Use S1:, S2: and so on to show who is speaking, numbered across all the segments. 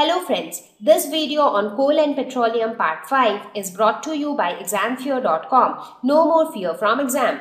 S1: Hello friends, this video on coal and petroleum part 5 is brought to you by examfear.com. No more fear from exam.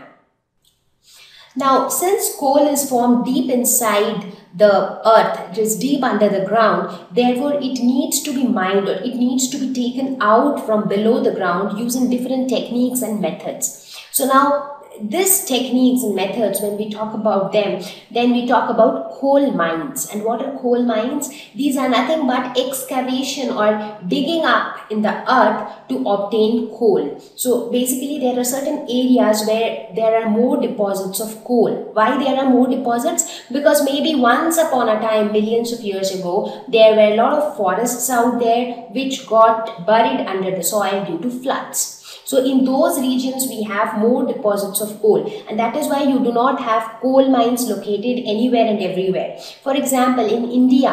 S1: Now, since coal is formed deep inside the earth, it is deep under the ground, therefore it needs to be mined or it needs to be taken out from below the ground using different techniques and methods. So now this techniques and methods when we talk about them then we talk about coal mines. And what are coal mines? These are nothing but excavation or digging up in the earth to obtain coal. So basically there are certain areas where there are more deposits of coal. Why there are more deposits? Because maybe once upon a time millions of years ago there were a lot of forests out there which got buried under the soil due to floods so in those regions, we have more deposits of coal and that is why you do not have coal mines located anywhere and everywhere. For example, in India,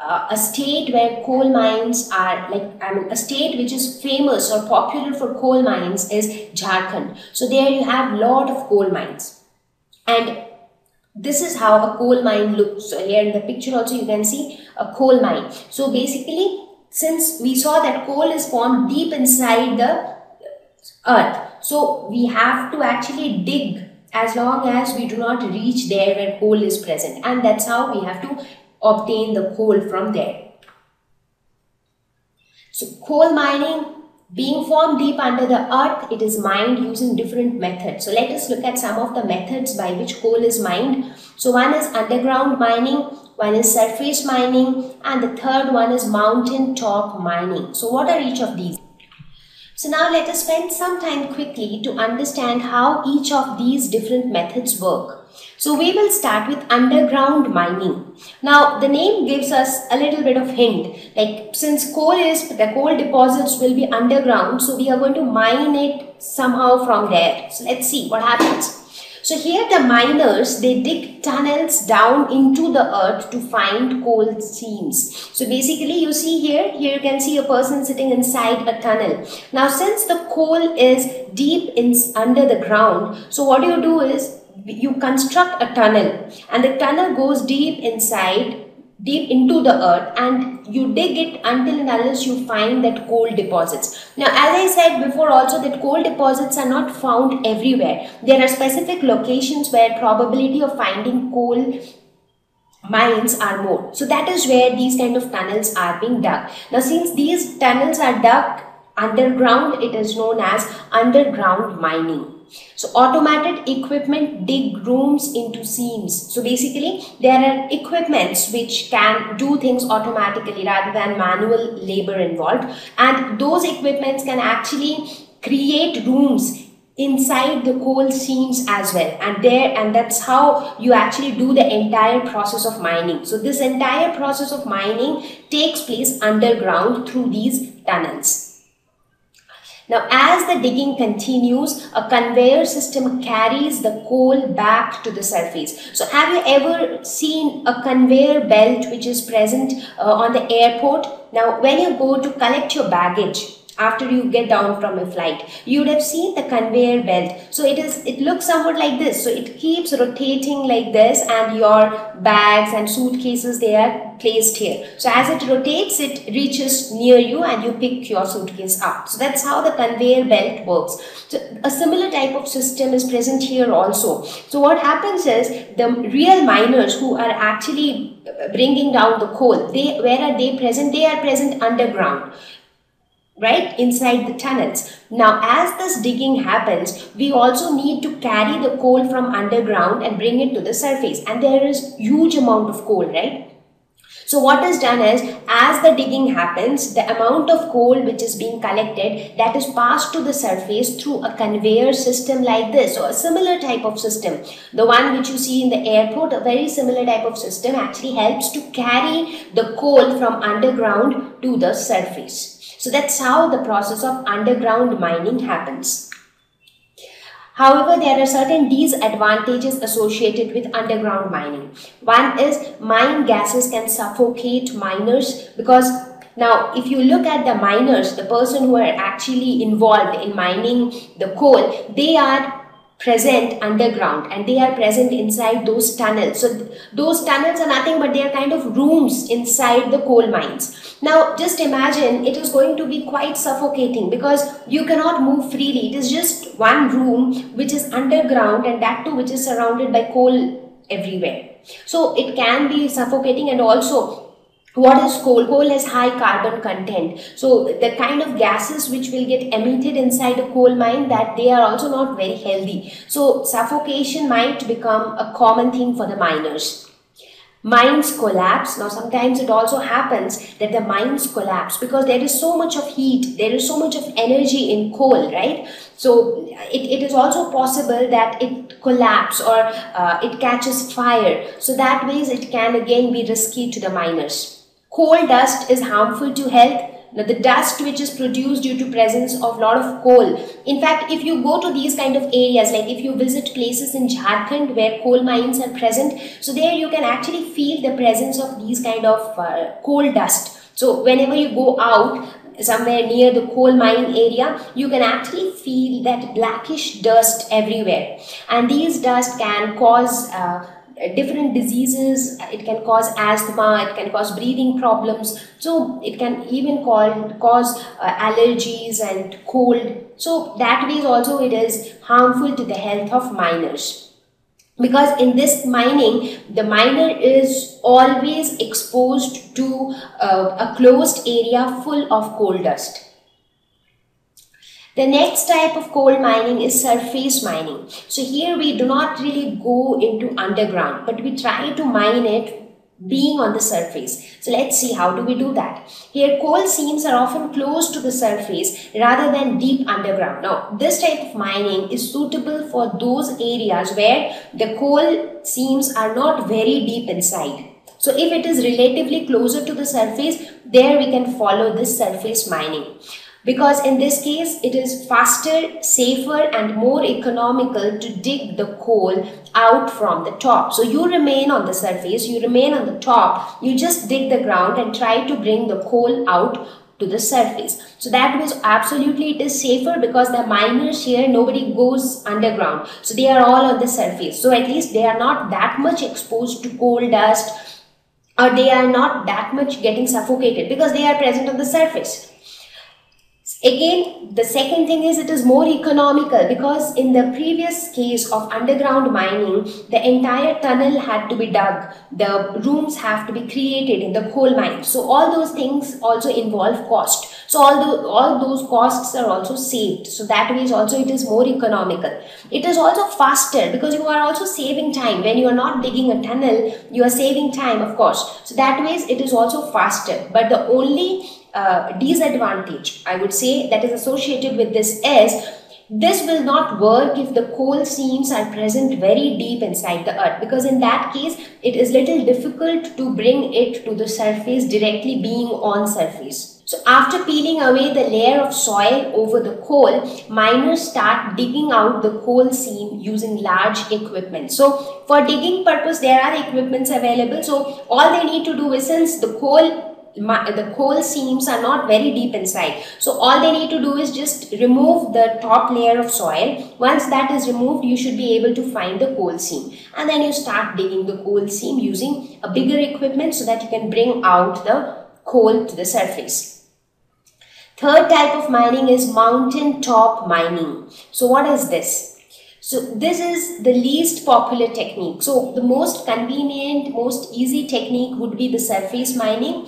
S1: uh, a state where coal mines are like, I mean, a state which is famous or popular for coal mines is Jharkhand. So there you have a lot of coal mines. And this is how a coal mine looks. So here in the picture also you can see a coal mine. So basically, since we saw that coal is formed deep inside the earth. So we have to actually dig as long as we do not reach there where coal is present and that's how we have to obtain the coal from there. So coal mining being formed deep under the earth, it is mined using different methods. So let us look at some of the methods by which coal is mined. So one is underground mining, one is surface mining and the third one is mountain top mining. So what are each of these? So now let us spend some time quickly to understand how each of these different methods work. So we will start with underground mining. Now the name gives us a little bit of hint like since coal is the coal deposits will be underground so we are going to mine it somehow from there. So let's see what happens. So here the miners, they dig tunnels down into the earth to find coal seams. So basically you see here, here you can see a person sitting inside a tunnel. Now since the coal is deep in, under the ground, so what you do is you construct a tunnel and the tunnel goes deep inside deep into the earth and you dig it until and unless you find that coal deposits. Now as I said before also that coal deposits are not found everywhere. There are specific locations where probability of finding coal mines are more. So that is where these kind of tunnels are being dug. Now since these tunnels are dug underground it is known as underground mining. So automated equipment dig rooms into seams. So basically there are equipments which can do things automatically rather than manual labor involved. And those equipments can actually create rooms inside the coal seams as well. And there and that's how you actually do the entire process of mining. So this entire process of mining takes place underground through these tunnels now, as the digging continues, a conveyor system carries the coal back to the surface. So, have you ever seen a conveyor belt which is present uh, on the airport? Now, when you go to collect your baggage, after you get down from a flight you would have seen the conveyor belt so it is it looks somewhat like this so it keeps rotating like this and your bags and suitcases they are placed here. So as it rotates it reaches near you and you pick your suitcase up. So that's how the conveyor belt works. So a similar type of system is present here also. So what happens is the real miners who are actually bringing down the coal they where are they present? They are present underground right? Inside the tunnels. Now as this digging happens, we also need to carry the coal from underground and bring it to the surface. And there is huge amount of coal, right? So what is done is, as the digging happens, the amount of coal which is being collected, that is passed to the surface through a conveyor system like this. So a similar type of system. The one which you see in the airport, a very similar type of system actually helps to carry the coal from underground to the surface. So that's how the process of underground mining happens. However, there are certain disadvantages associated with underground mining. One is mine gases can suffocate miners because now if you look at the miners, the person who are actually involved in mining the coal, they are present underground and they are present inside those tunnels. So th those tunnels are nothing but they are kind of rooms inside the coal mines. Now just imagine it is going to be quite suffocating because you cannot move freely. It is just one room which is underground and that too which is surrounded by coal everywhere. So it can be suffocating and also what is coal? Coal has high carbon content. So the kind of gases which will get emitted inside a coal mine that they are also not very healthy. So suffocation might become a common thing for the miners. Mines collapse. Now sometimes it also happens that the mines collapse because there is so much of heat there is so much of energy in coal right? So it, it is also possible that it collapse or uh, it catches fire. So that ways it can again be risky to the miners Coal dust is harmful to health. Now, the dust which is produced due to presence of lot of coal. In fact, if you go to these kind of areas, like if you visit places in Jharkhand where coal mines are present, so there you can actually feel the presence of these kind of uh, coal dust. So whenever you go out, somewhere near the coal mine area, you can actually feel that blackish dust everywhere. And these dust can cause uh, different diseases it can cause asthma it can cause breathing problems. So it can even call, cause uh, allergies and cold. So that way also it is harmful to the health of miners because in this mining the miner is always exposed to uh, a closed area full of coal dust the next type of coal mining is surface mining. So here we do not really go into underground, but we try to mine it being on the surface. So let's see how do we do that. Here coal seams are often close to the surface rather than deep underground. Now this type of mining is suitable for those areas where the coal seams are not very deep inside. So if it is relatively closer to the surface, there we can follow this surface mining because in this case it is faster, safer and more economical to dig the coal out from the top. So you remain on the surface, you remain on the top, you just dig the ground and try to bring the coal out to the surface. So that was absolutely it is safer because the miners here nobody goes underground. So they are all on the surface. So at least they are not that much exposed to coal dust or they are not that much getting suffocated because they are present on the surface. Again, the second thing is it is more economical because in the previous case of underground mining, the entire tunnel had to be dug. The rooms have to be created in the coal mine. So all those things also involve cost. So all, the, all those costs are also saved. So that way also it is more economical. It is also faster because you are also saving time. When you are not digging a tunnel, you are saving time of course. So that ways it is also faster. But the only uh, disadvantage I would say that is associated with this is this will not work if the coal seams are present very deep inside the earth because in that case it is little difficult to bring it to the surface directly being on surface. So after peeling away the layer of soil over the coal, miners start digging out the coal seam using large equipment. So for digging purpose, there are equipments available. So all they need to do is since the coal the coal seams are not very deep inside. So all they need to do is just remove the top layer of soil. Once that is removed, you should be able to find the coal seam. And then you start digging the coal seam using a bigger equipment so that you can bring out the coal to the surface. Third type of mining is mountain top mining. So what is this? So this is the least popular technique. So the most convenient, most easy technique would be the surface mining.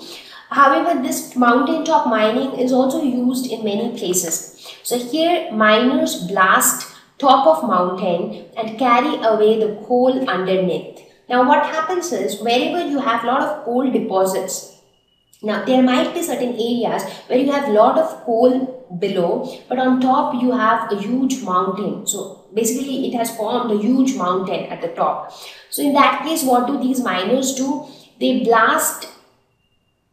S1: However, this mountaintop mining is also used in many places. So here miners blast top of mountain and carry away the coal underneath. Now what happens is wherever you have a lot of coal deposits, now there might be certain areas where you have a lot of coal below but on top you have a huge mountain. So basically it has formed a huge mountain at the top. So in that case what do these miners do? They blast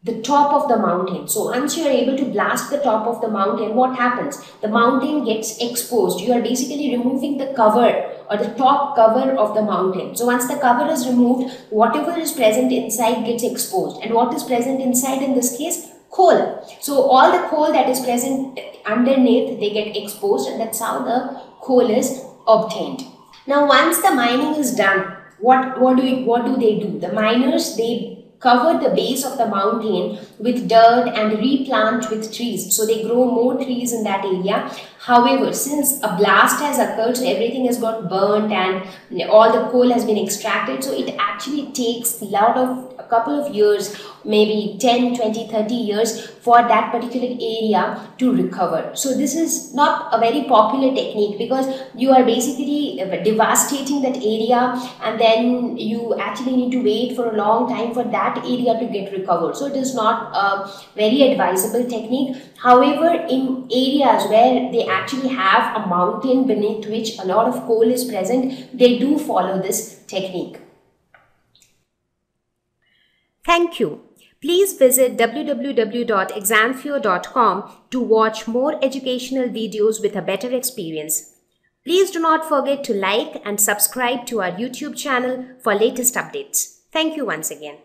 S1: the top of the mountain. So once you are able to blast the top of the mountain, what happens? The mountain gets exposed. You are basically removing the cover or the top cover of the mountain. So once the cover is removed, whatever is present inside gets exposed. And what is present inside in this case? Coal. So all the coal that is present underneath, they get exposed and that's how the coal is obtained. Now, once the mining is done, what, what, do, we, what do they do? The miners, they cover the base of the mountain with dirt and replant with trees. So they grow more trees in that area. However, since a blast has occurred, so everything has got burnt and all the coal has been extracted. So it actually takes a lot of a couple of years maybe 10 20 30 years for that particular area to recover. So this is not a very popular technique because you are basically devastating that area and then you actually need to wait for a long time for that area to get recovered. So it is not a very advisable technique. However in areas where they actually have a mountain beneath which a lot of coal is present they do follow this technique. Thank you. Please visit www.examfear.com to watch more educational videos with a better experience. Please do not forget to like and subscribe to our YouTube channel for latest updates. Thank you once again.